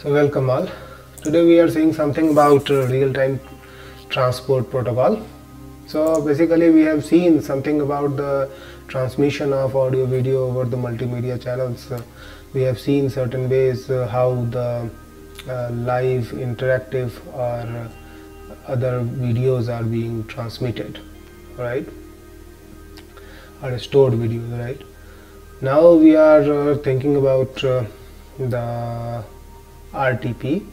So welcome all. Today we are seeing something about uh, real-time transport protocol. So basically we have seen something about the transmission of audio video over the multimedia channels. Uh, we have seen certain ways uh, how the uh, live interactive or other videos are being transmitted, right? Or stored videos, right? Now we are uh, thinking about uh, the RTP,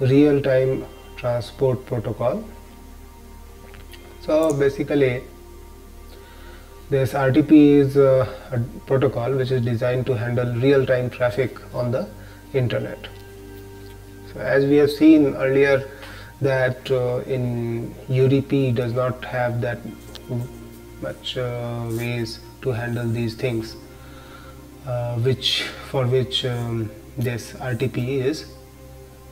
real time transport protocol. So basically, this RTP is uh, a protocol which is designed to handle real time traffic on the internet. So, as we have seen earlier, that uh, in UDP does not have that much uh, ways to handle these things, uh, which for which um, this RTP is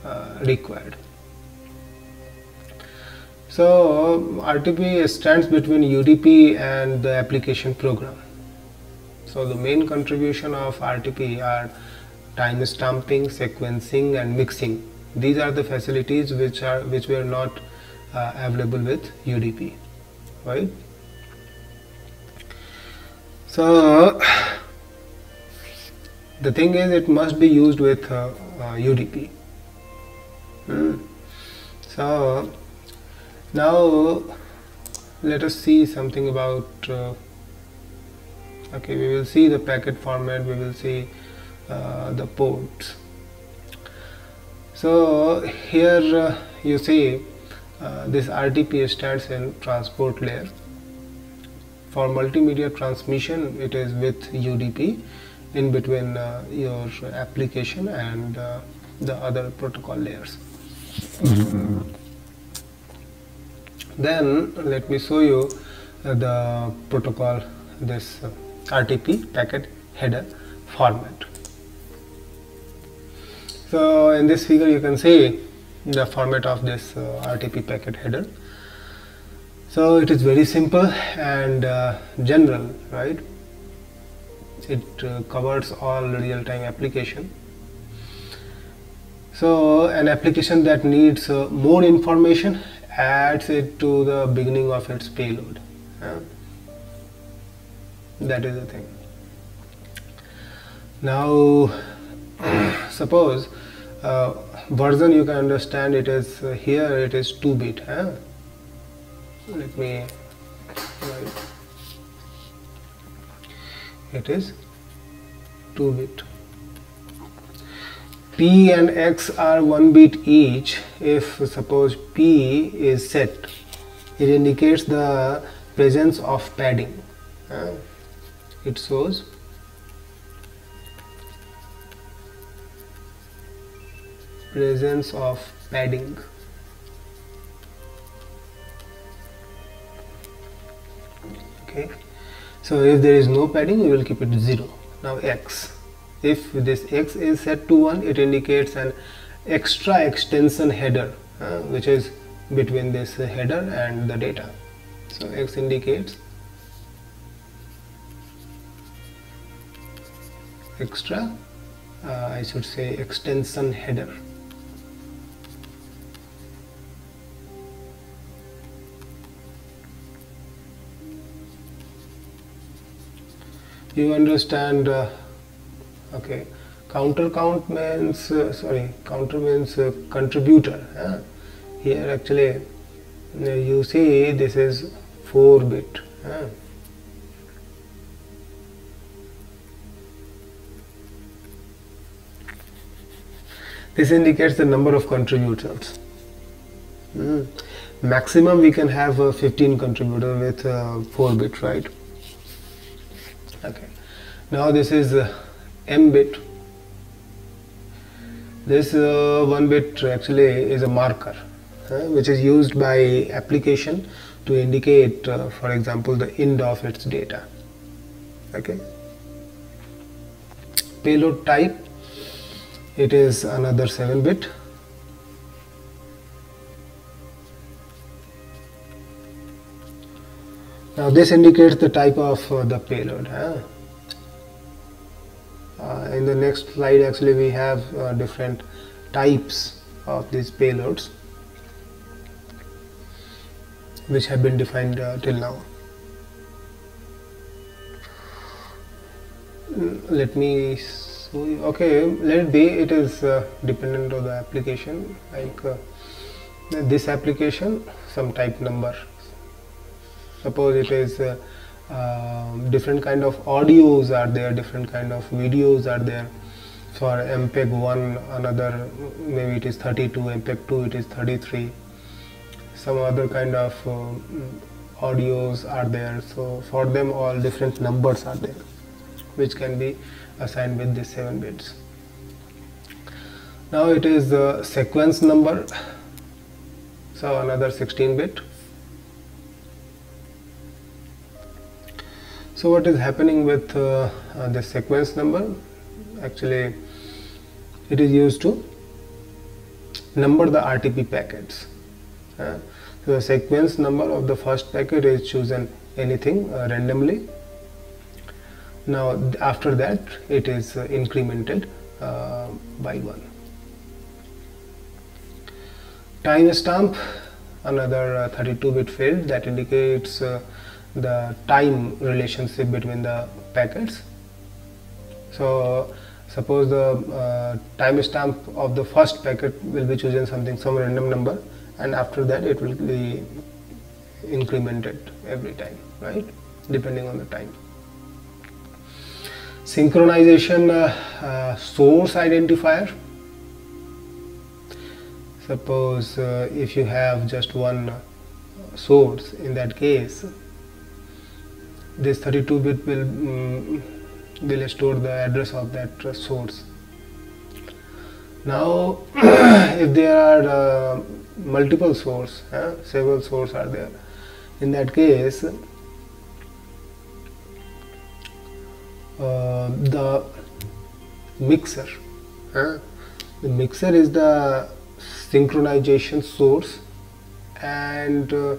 uh, required. So RTP stands between UDP and the application program. So the main contribution of RTP are time stamping, sequencing and mixing. These are the facilities which are which were not uh, available with UDP, right? So the thing is it must be used with uh, uh, UDP. Hmm. So now let us see something about uh, okay we will see the packet format we will see uh, the ports so here uh, you see uh, this RTP stands in transport layer for multimedia transmission it is with UDP in between uh, your application and uh, the other protocol layers. Then let me show you uh, the protocol this RTP packet header format. So in this figure you can see the format of this uh, RTP packet header. So it is very simple and uh, general right it uh, covers all real-time application so an application that needs uh, more information adds it to the beginning of its payload. Yeah. That is the thing. Now, suppose uh, version you can understand it is uh, here it is 2 bit. Let me write. It is 2 bit. P and X are 1 bit each if suppose P is set. It indicates the presence of padding. Uh, it shows presence of padding. Okay so if there is no padding we will keep it 0 now X. If this x is set to 1 it indicates an extra extension header uh, which is between this header and the data. So x indicates extra uh, I should say extension header you understand uh, okay. Counter count means uh, sorry counter means uh, contributor here actually uh, you see this is 4 bit this indicates the number of contributors. Mm. maximum we can have uh, 15 contributor with uh, 4 bit right? Okay now this is uh, m bit. This uh, one bit actually is a marker uh, which is used by application to indicate uh, for example the end of its data. Okay? Payload type it is another 7 bit. Now this indicates the type of uh, the payload huh? Uh, in the next slide actually we have uh, different types of these payloads which have been defined uh, till now. Mm, let me show you okay let it be it is uh, dependent on the application. Like uh, this application some type number. Suppose it is uh, different kind of audios are there different kind of videos are there. For mpeg 1 another maybe it is 32 mpeg 2 it is 33 some other kind of uh, audios are there. So for them all different numbers are there which can be assigned with these 7 bits. Now it is the sequence number. So another 16 bit so what is happening with uh, uh, the sequence number? Actually it is used to number the RTP packets. Uh, so the sequence number of the first packet is chosen anything uh, randomly. Now after that it is uh, incremented uh, by one. Timestamp another 32-bit uh, field that indicates the time relationship between the packets. So suppose the uh, timestamp of the first packet will be chosen something some random number and after that it will be incremented every time right? Depending on the time. Synchronization uh, uh, source identifier. Suppose uh, if you have just one source in that case this 32 bit will um, will store the address of that uh, source. Now if there are uh, multiple source uh, several source are there in that case uh, the mixer the mixer is the synchronization source and uh,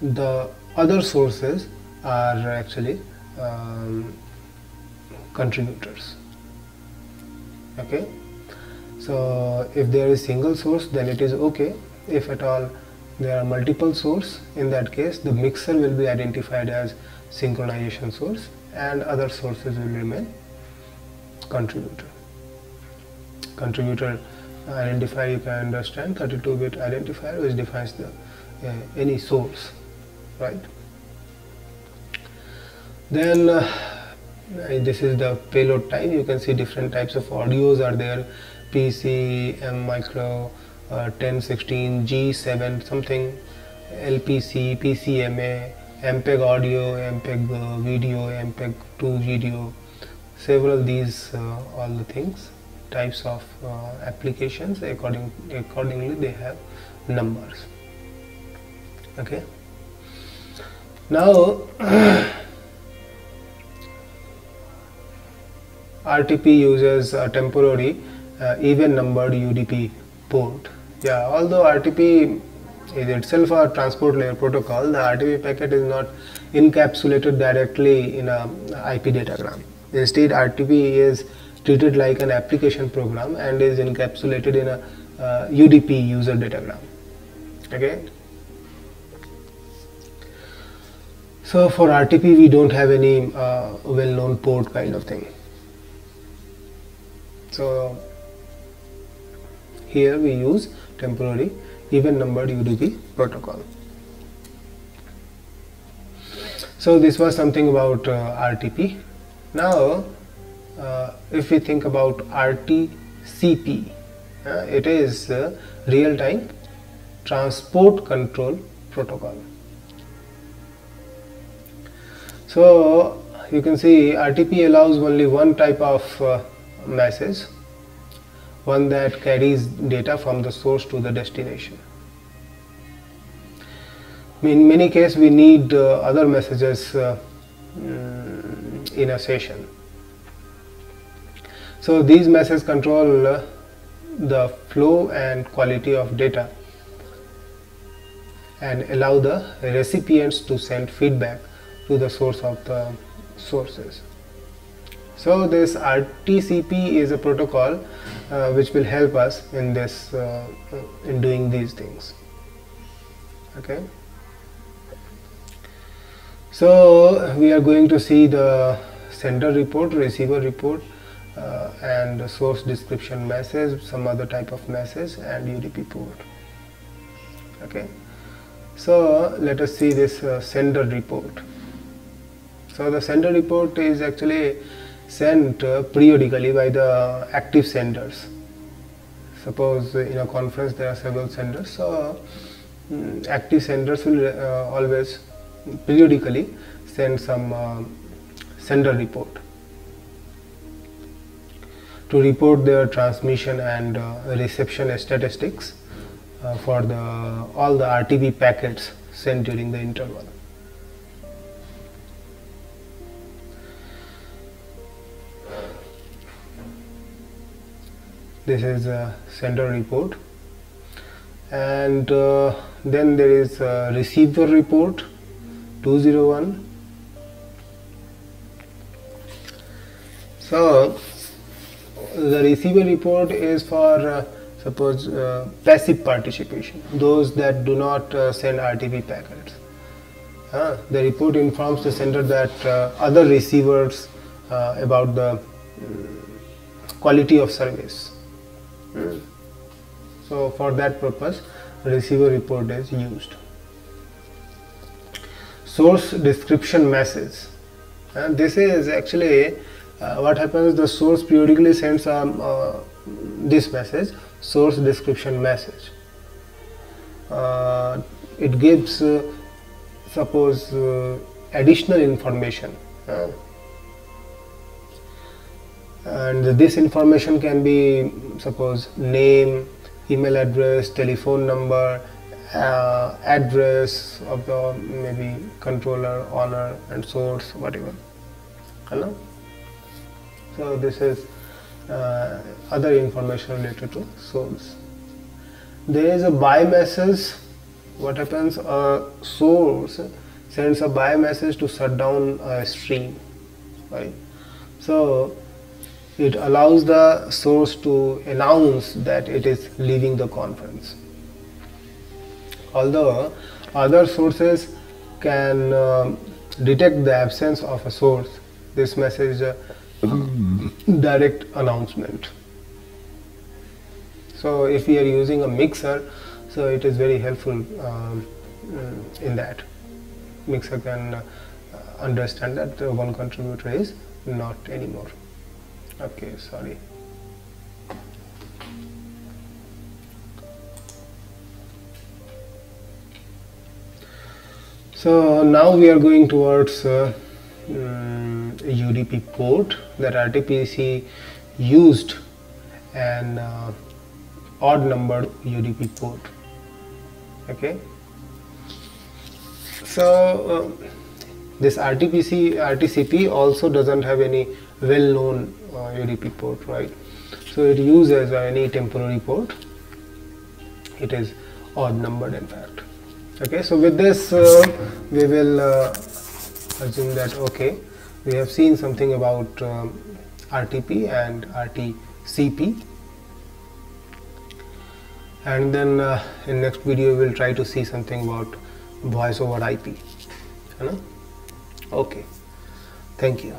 the other sources are actually um, contributors. Okay? So if there is single source then it is okay. If at all there are multiple source in that case the mixer will be identified as synchronization source and other sources will remain contributor. Contributor identifier you can understand 32 bit identifier which defines the uh, any source right then uh, this is the payload type. You can see different types of audios are there. Pc m micro uh, 10 16 g7 something. Lpc pcma mpeg audio mpeg uh, video mpeg 2 video. Several these uh, all the things types of uh, applications according accordingly they have numbers. Okay? Now RTP uses a temporary uh, even numbered UDP port. Yeah, although RTP is itself a transport layer protocol, the RTP packet is not encapsulated directly in a IP datagram. Instead, RTP is treated like an application program and is encapsulated in a uh, UDP user datagram. Okay. So for RTP, we don't have any uh, well-known port kind of thing so here we use temporary even numbered UDP protocol. So this was something about uh, RTP now uh, if we think about RTCP uh, it is real-time transport control protocol. So you can see RTP allows only one type of uh, message one that carries data from the source to the destination. In many cases we need uh, other messages uh, mm, in a session. So these messages control uh, the flow and quality of data and allow the recipients to send feedback to the source of the sources so this RTCP is a protocol uh, which will help us in this uh, in doing these things. Okay? So we are going to see the sender report receiver report uh, and source description message some other type of message and UDP port. Okay? So let us see this uh, sender report. So the sender report is actually sent uh, periodically by the active senders suppose in a conference there are several senders so um, active senders will uh, always periodically send some uh, sender report to report their transmission and uh, reception statistics uh, for the all the RTP packets sent during the interval. This is a sender report. And uh, then there is a receiver report 201 so the receiver report is for uh, suppose uh, passive participation those that do not uh, send RTP packets. Uh, the report informs the sender that uh, other receivers uh, about the quality of service mm. so for that purpose receiver report is used. Source description message. And this is actually uh, what happens the source periodically sends um, uh, this message source description message. Uh, it gives uh, suppose uh, additional information and this information can be suppose name email address telephone number uh, address of the maybe controller owner and source whatever. Hello? So this is uh, other information related to source. There is a bye message what happens? A source sends a bye message to shut down a stream right? So it allows the source to announce that it is leaving the conference. Although other sources can uh, detect the absence of a source this message uh, direct announcement. So if we are using a mixer so it is very helpful um, in that. Mixer can uh, understand that one contributor is not anymore okay sorry. So now we are going towards uh, um, UDP port that RTPC used an uh, odd numbered UDP port. Okay? So uh, this RTPC RTCP also doesn't have any well-known uh, UDP port right? So it uses any temporary port. It is odd numbered in fact. Okay so with this uh, we will uh, assume that okay we have seen something about um, RTP and RTCP and then uh, in next video we'll try to see something about voice over IP you know? okay. Thank you